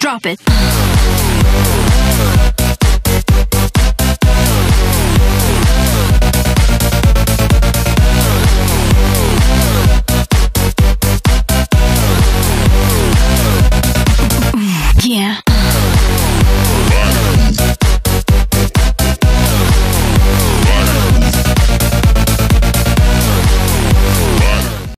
Drop it.